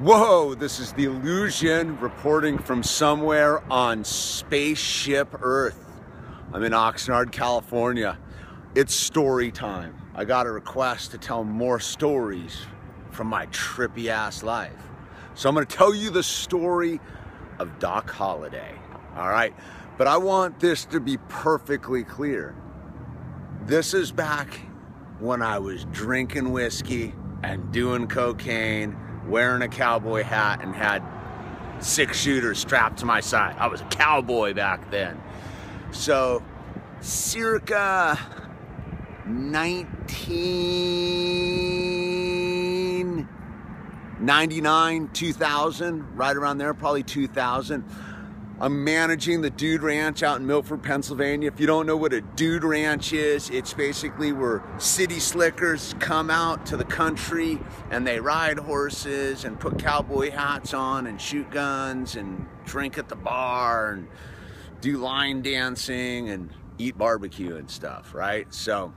Whoa, this is the illusion reporting from somewhere on spaceship Earth. I'm in Oxnard, California. It's story time. I got a request to tell more stories from my trippy ass life. So I'm gonna tell you the story of Doc Holliday. All right, but I want this to be perfectly clear. This is back when I was drinking whiskey and doing cocaine, wearing a cowboy hat, and had six shooters strapped to my side. I was a cowboy back then. So, circa 1999, 2000, right around there, probably 2000. I'm managing the Dude Ranch out in Milford, Pennsylvania. If you don't know what a Dude Ranch is, it's basically where city slickers come out to the country and they ride horses and put cowboy hats on and shoot guns and drink at the bar and do line dancing and eat barbecue and stuff, right? So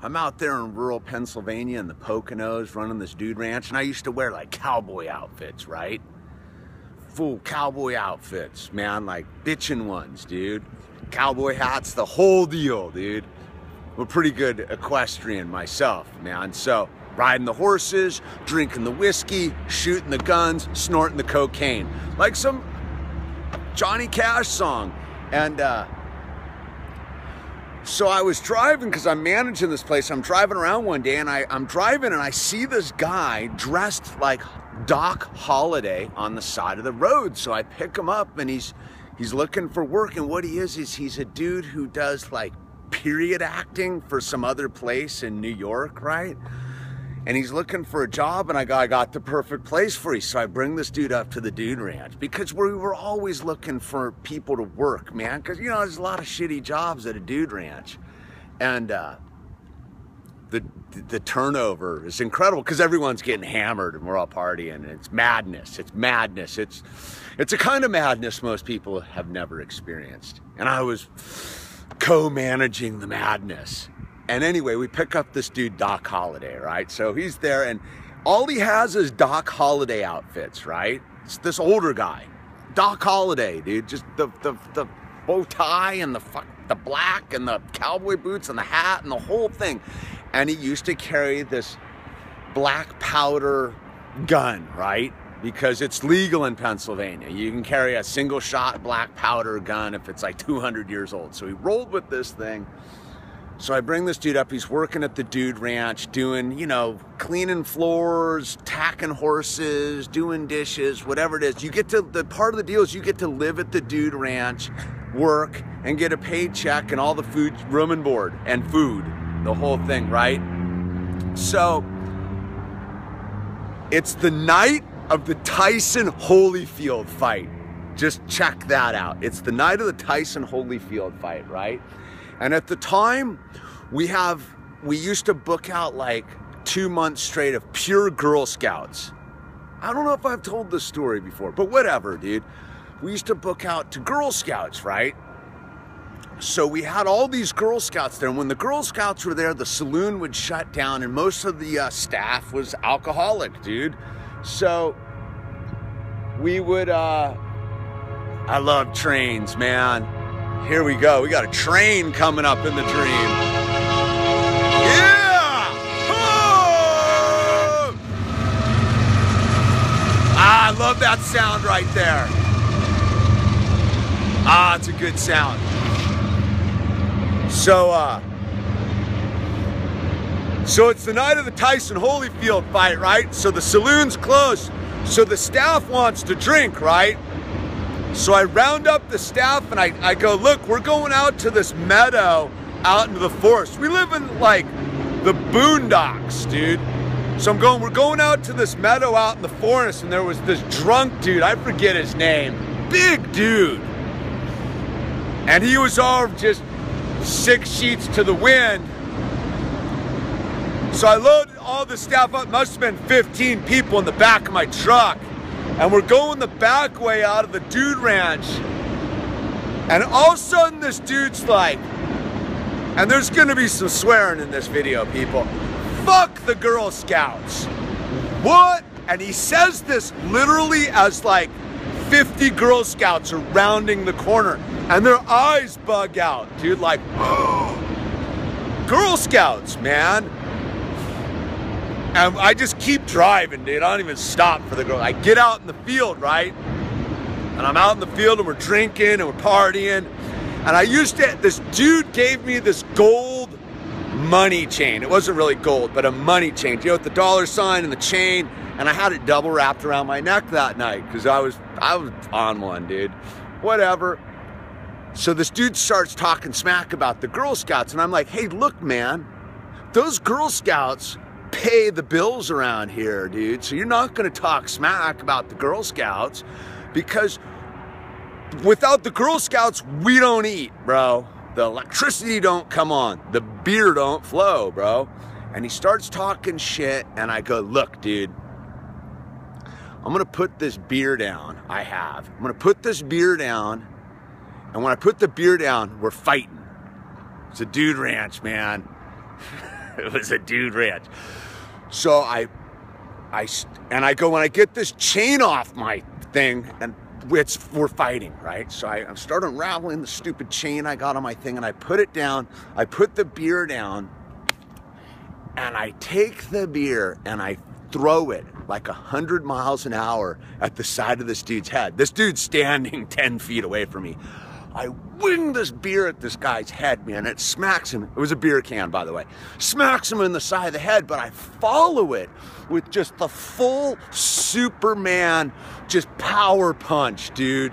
I'm out there in rural Pennsylvania in the Poconos running this Dude Ranch and I used to wear like cowboy outfits, right? Full cowboy outfits, man, like bitchin' ones, dude. Cowboy hats, the whole deal, dude. I'm a pretty good equestrian myself, man. So, riding the horses, drinking the whiskey, shooting the guns, snorting the cocaine. Like some Johnny Cash song. And, uh, so I was driving because I'm managing this place. I'm driving around one day and I, I'm driving and I see this guy dressed like Doc Holliday on the side of the road. So I pick him up and he's he's looking for work. And what he is is he's a dude who does like period acting for some other place in New York, right? And he's looking for a job, and I got, I got the perfect place for you. So I bring this dude up to the Dude Ranch because we were always looking for people to work, man. Because, you know, there's a lot of shitty jobs at a Dude Ranch. And uh, the the turnover is incredible because everyone's getting hammered and we're all partying. And it's madness. It's madness. It's it's a kind of madness most people have never experienced. And i was co-managing the madness. And anyway we pick up this dude doc holliday right? So he's there and all he has is doc holliday outfits right? It's this older guy. Doc holliday dude. Just the the, the bow tie and the fuck the black and the cowboy boots and the hat and the whole thing and he used to carry this black powder gun, right? Because it's legal in Pennsylvania. You can carry a single shot black powder gun if it's like 200 years old. So he rolled with this thing. So I bring this dude up. He's working at the Dude Ranch, doing, you know, cleaning floors, tacking horses, doing dishes, whatever it is. You get to, the part of the deal is you get to live at the Dude Ranch, work, and get a paycheck and all the food, room and board, and food the whole thing, right? So it's the night of the Tyson Holyfield fight. Just check that out. It's the night of the Tyson Holyfield fight, right? And at the time, we have we used to book out like two months straight of pure Girl Scouts. I don't know if I've told this story before, but whatever, dude. We used to book out to Girl Scouts, right? So we had all these Girl Scouts there. And when the Girl Scouts were there, the saloon would shut down, and most of the uh, staff was alcoholic, dude. So we would, uh, I love trains, man. Here we go. We got a train coming up in the dream. Yeah! Ah, I love that sound right there. Ah, it's a good sound. So, uh, so it's the night of the Tyson Holyfield fight, right? So the saloon's closed. So the staff wants to drink, right? So I round up the staff and I, I go, look, we're going out to this meadow out into the forest. We live in like the boondocks, dude. So I'm going, we're going out to this meadow out in the forest, and there was this drunk dude, I forget his name, big dude. And he was all just six sheets to the wind. So I load all the staff up, must have been 15 people in the back of my truck. And we're going the back way out of the dude ranch. And all of a sudden this dude's like, and there's gonna be some swearing in this video, people. Fuck the Girl Scouts. What And he says this literally as like 50 Girl Scouts are rounding the corner and their eyes bug out, dude. Like, Girl Scouts, man. And I just keep driving, dude. I don't even stop for the girl. I get out in the field, right? And I'm out in the field and we're drinking and we're partying. And I used to, this dude gave me this gold money chain. It wasn't really gold, but a money chain, you know, with the dollar sign and the chain. And I had it double wrapped around my neck that night because I was, I was on one, dude. Whatever. So this dude starts talking smack about the Girl Scouts, and I'm like, hey, look, man, those Girl Scouts pay the bills around here, dude. So you're not gonna talk smack about the Girl Scouts because without the Girl Scouts, we don't eat, bro. The electricity don't come on. The beer don't flow, bro. And he starts talking shit, and I go, look, dude, I'm gonna put this beer down I have. I'm gonna put this beer down and when I put the beer down, we're fighting. It's a dude ranch, man. it was a dude ranch. So I, I, and I go when I get this chain off my thing, and it's we're fighting, right? So I, I start unraveling the stupid chain I got on my thing, and I put it down. I put the beer down, and I take the beer and I throw it like a hundred miles an hour at the side of this dude's head. This dude's standing 10 feet away from me. I wing this beer at this guy's head, man. It smacks him. It was a beer can, by the way. Smacks him in the side of the head, but I follow it with just the full Superman, just power punch, dude.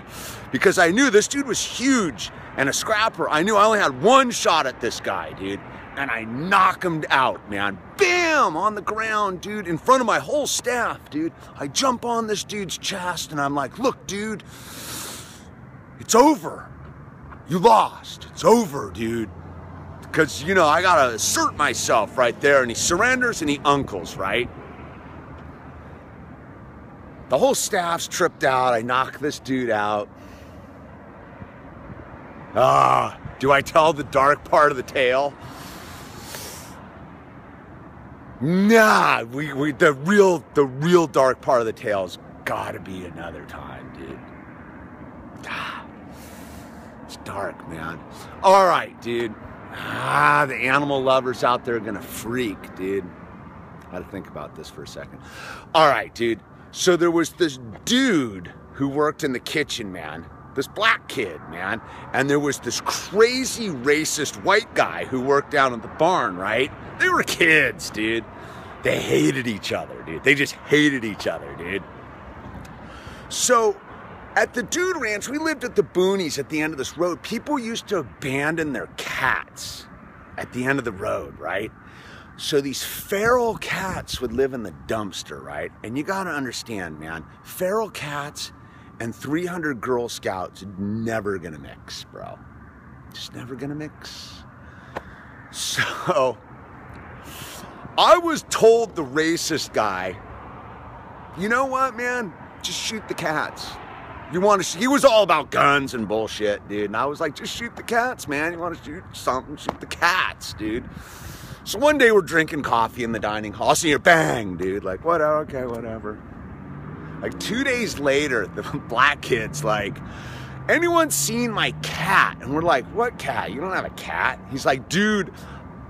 Because I knew this dude was huge and a scrapper. I knew I only had one shot at this guy, dude. And I knock him out, man. Bam! On the ground, dude, in front of my whole staff, dude. I jump on this dude's chest and I'm like, look, dude, it's over. You lost. It's over, dude. Because, you know, I got to assert myself right there. And he surrenders and he uncles, right? The whole staff's tripped out. I knock this dude out. Ah, do I tell the dark part of the tale? Nah, we, we the real the real dark part of the tale's gotta be another time, dude. Ah. It's dark, man. All right, dude. Ah, the animal lovers out there are gonna freak, dude. I gotta think about this for a second. All right, dude. So there was this dude who worked in the kitchen, man. This black kid, man. And there was this crazy racist white guy who worked down at the barn, right? They were kids, dude. They hated each other, dude. They just hated each other, dude. So at the Dude Ranch, we lived at the boonies at the end of this road. People used to abandon their cats at the end of the road, right? So these feral cats would live in the dumpster, right? And you gotta understand, man, feral cats and 300 Girl Scouts never gonna mix, bro. Just never gonna mix. So I was told the racist guy, you know what, man? Just shoot the cats. You want to? He was all about guns and bullshit, dude. And I was like, just shoot the cats, man. You want to shoot something? Shoot the cats, dude. So one day we're drinking coffee in the dining hall. I see your bang, dude. Like, what? Oh, okay, whatever. Like two days later, the black kid's like, anyone seen my cat? And we're like, what cat? You don't have a cat? He's like, dude,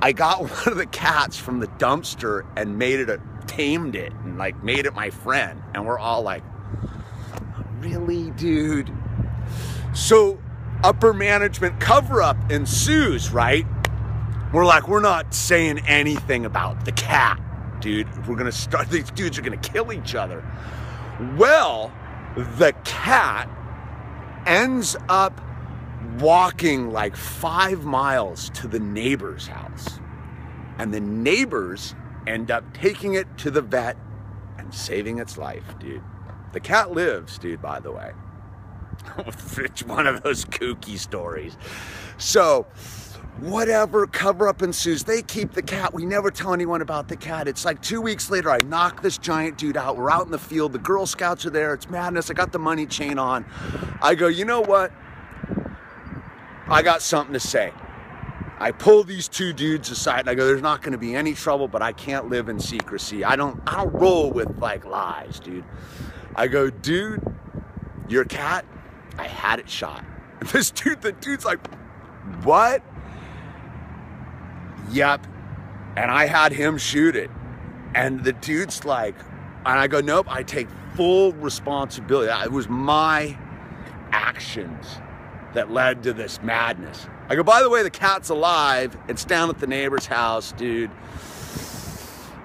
I got one of the cats from the dumpster and made it a tamed it and like made it my friend. And we're all like, really, dude? So, upper management cover up ensues, right? We're like, we're not saying anything about the cat, dude. We're gonna start, these dudes are gonna kill each other. Well, the cat ends up walking like five miles to the neighbor's house. And the neighbors end up taking it to the vet and saving its life, dude. The cat lives, dude, by the way. it's one of those kooky stories. So, whatever cover up ensues. They keep the cat. We never tell anyone about the cat. It's like two weeks later, I knock this giant dude out. We're out in the field. The Girl Scouts are there. It's madness. I got the money chain on. I go, you know what? I got something to say. I pull these two dudes aside and I go, there's not gonna be any trouble, but I can't live in secrecy. I don't I don't roll with like lies, dude. I go, dude, your cat, I had it shot. And this dude, the dude's like, what? Yep. And I had him shoot it. And the dude's like, and I go, nope, I take full responsibility. It was my actions that led to this madness. I go, by the way, the cat's alive. It's down at the neighbor's house, dude.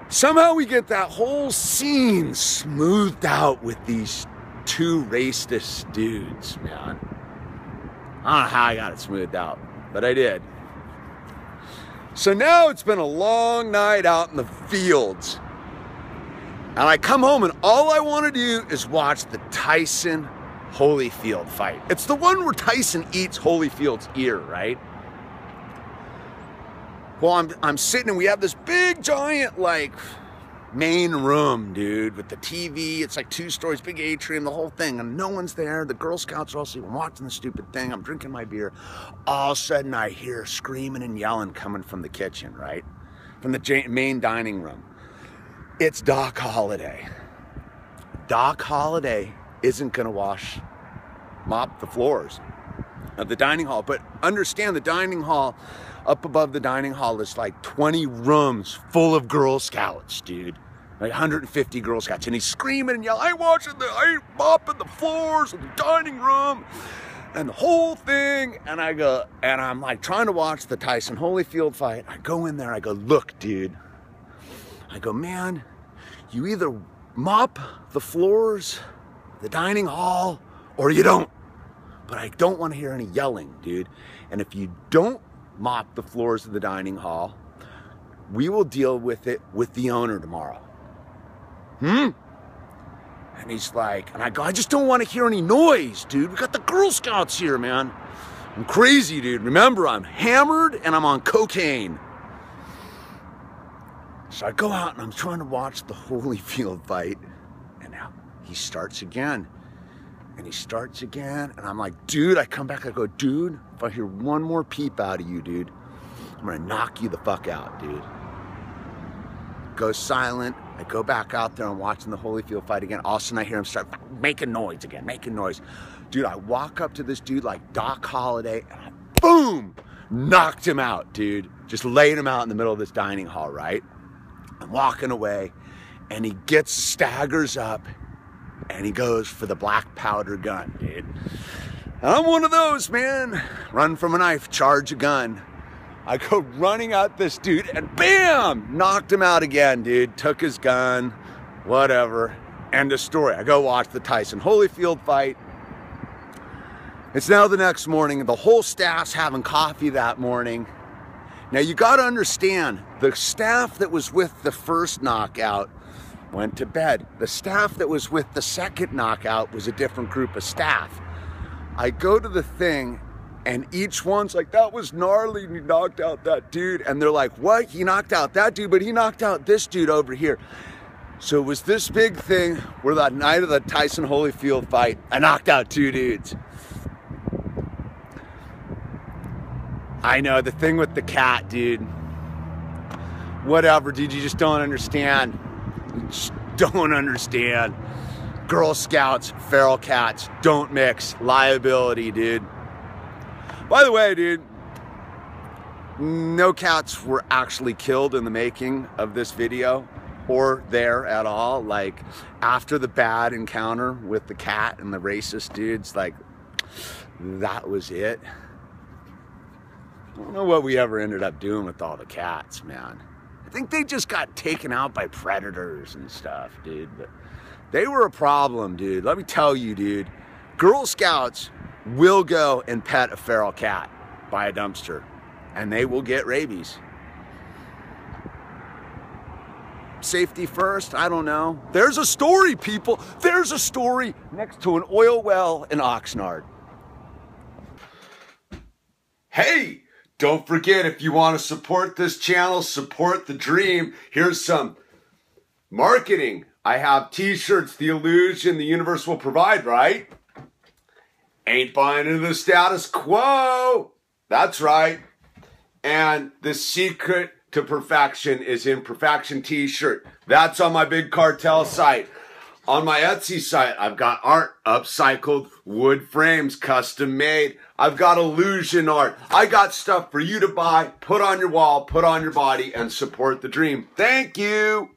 Somehow we get that whole scene smoothed out with these two racist dudes, man. I don't know how I got it smoothed out, but I did. So now it's been a long night out in the fields. And I come home and all I want to do is watch the Tyson Holyfield fight. It's the one where Tyson eats Holyfield's ear, right? Well, I'm, I'm sitting and we have this big giant like main room, dude, with the TV. It's like two stories, big atrium, the whole thing, and no one's there. The Girl Scouts are all sleeping, watching the stupid thing. I'm drinking my beer. All of a sudden, I hear screaming and yelling coming from the kitchen, right? From the main dining room. It's Doc Holliday. Doc Holliday isn't going to wash, mop the floors of the dining hall. But understand the dining hall, up above the dining hall is like 20 rooms full of Girl Scouts, dude. Like 150 Girl Scouts. And he's screaming and yelling, I ain't washing the, I ain't mopping the floors of the dining room and the whole thing. And I go, and I'm like trying to watch the Tyson Holyfield fight. I go in there, I go, look, dude. I go, man, you either mop the floors the dining hall or you don't. But I don't want to hear any yelling, dude. And if you don't mop the floors of the dining hall, we will deal with it with the owner tomorrow. Hmm? And he's like, and I go, I just don't want to hear any noise, dude. We got the Girl Scouts here, man. I'm crazy, dude. Remember, I'm hammered and I'm on cocaine. So I go out and I'm trying to watch the Holyfield fight he starts again. And he starts again. And I'm like, dude, I come back, I go, dude, if I hear one more peep out of you, dude, I'm gonna knock you the fuck out, dude. Go silent. I go back out there. I'm watching the Holyfield fight again. All of a sudden, I hear him start making noise again, making noise. Dude, I walk up to this dude like Doc Holliday, and I, boom, knocked him out, dude. Just laid him out in the middle of this dining hall, right? I'm walking away, and he gets, staggers up, and he goes for the black powder gun, dude. I'm one of those, man. Run from a knife, charge a gun. I go running at this dude and bam, knocked him out again, dude. Took his gun, whatever. End of story. I go watch the Tyson Holyfield fight. It's now the next morning. The whole staff's having coffee that morning. Now you got to understand, the staff that was with the first knockout went to bed. The staff that was with the second knockout was a different group of staff. I go to the thing and each one's like, that was gnarly. He knocked out that dude. And they're like, what? He knocked out that dude, but he knocked out this dude over here. So it was this big thing where that night of the Tyson Holyfield fight, I knocked out two dudes. I know the thing with the cat, dude. Whatever, dude, you just don't understand don't understand. Girl Scouts, feral cats, don't mix. Liability, dude. By the way, dude, no cats were actually killed in the making of this video or there at all. Like after the bad encounter with the cat and the racist dudes, like that was it. I don't know what we ever ended up doing with all the cats, man. I think they just got taken out by predators and stuff, dude. But they were a problem, dude. Let me tell you, dude. Girl Scouts will go and pet a feral cat by a dumpster, and they will get rabies. Safety first, I don't know. There's a story, people. There's a story next to an oil well in Oxnard. Hey! Don't forget, if you want to support this channel, support the dream, here's some marketing. I have t-shirts, the illusion the universe will provide, right? Ain't buying into the status quo. That's right. And the secret to perfection is in Perfection T-shirt. That's on my big cartel site. On my Etsy site, I've got art, upcycled wood frames, custom made. I've got illusion art. I got stuff for you to buy, put on your wall, put on your body, and support the dream. Thank you.